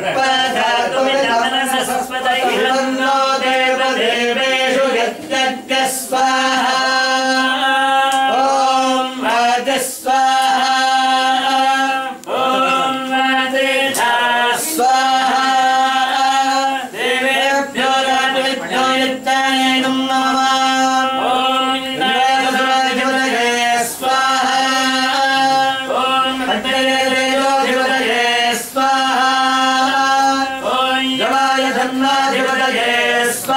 But, Jatt